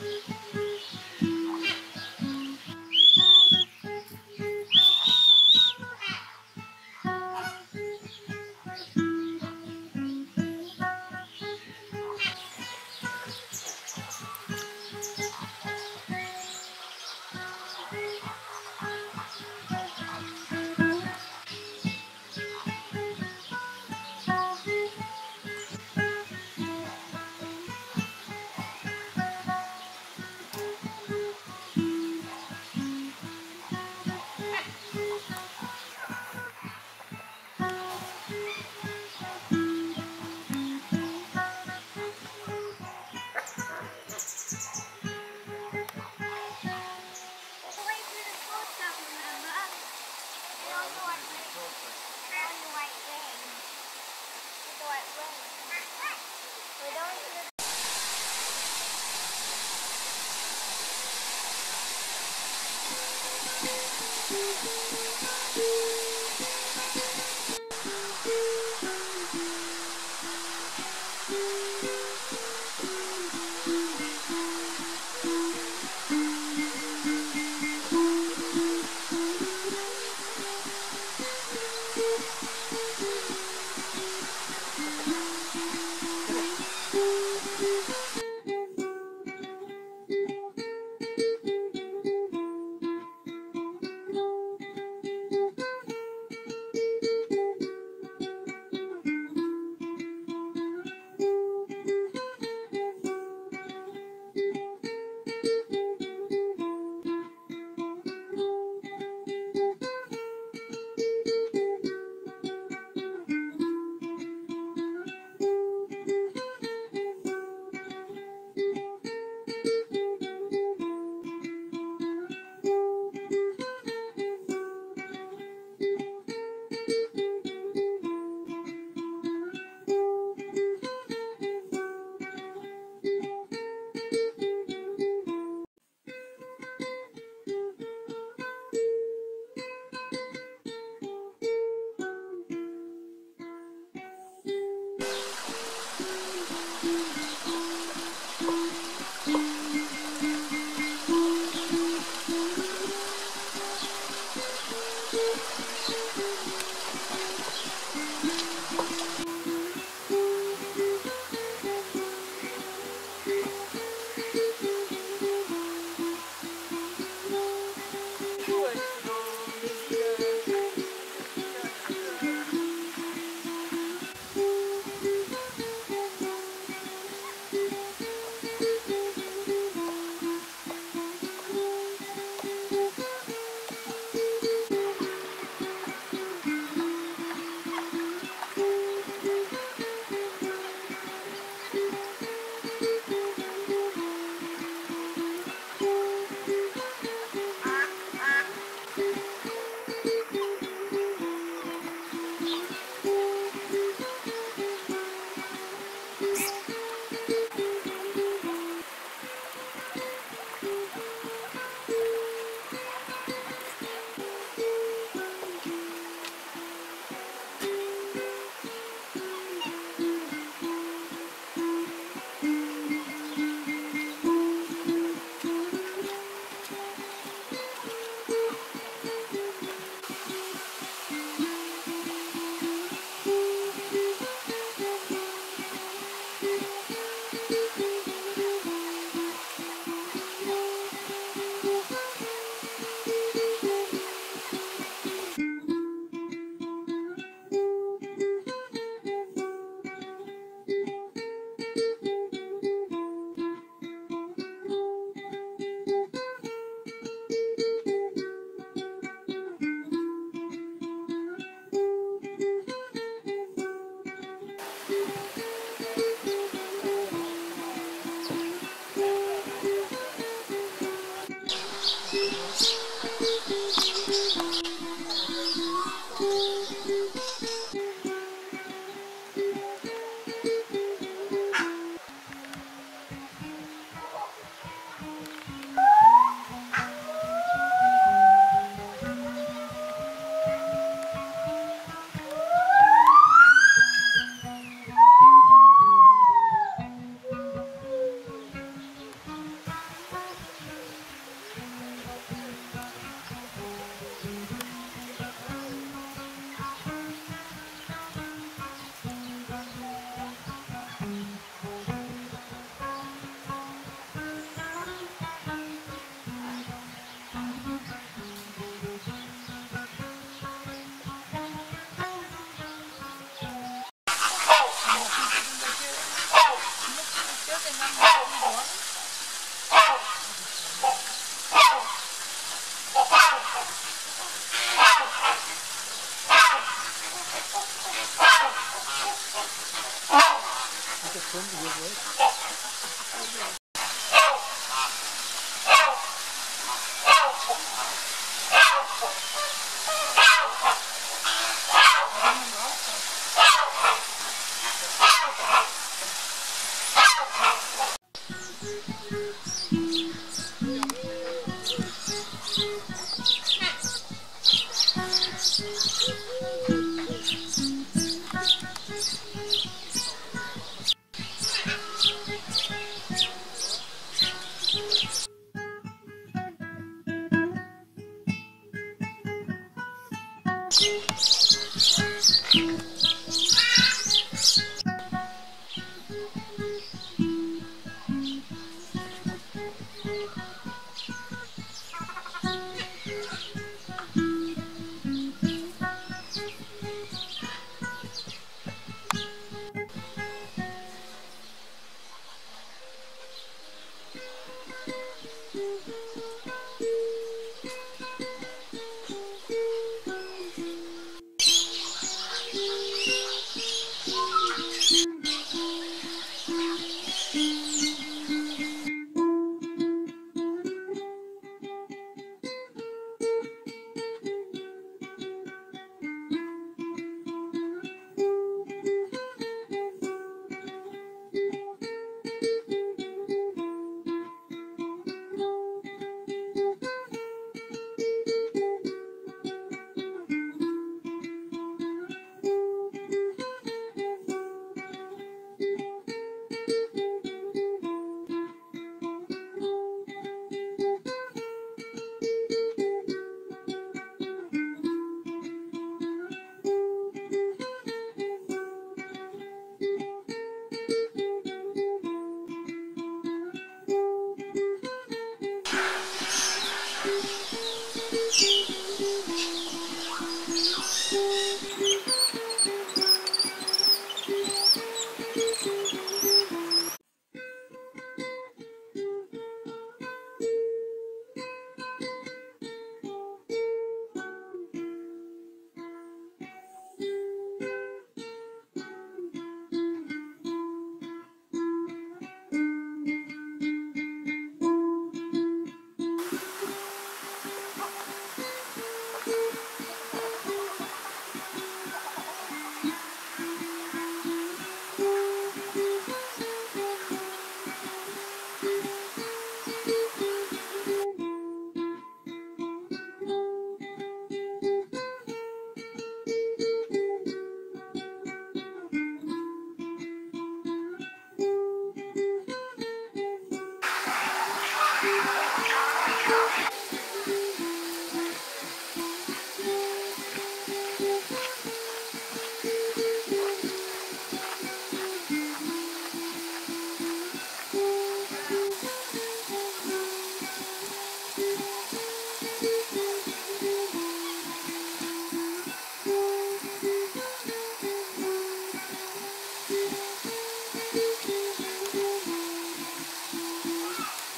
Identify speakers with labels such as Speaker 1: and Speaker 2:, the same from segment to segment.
Speaker 1: Mm-hmm. We don't Thank you.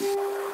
Speaker 1: you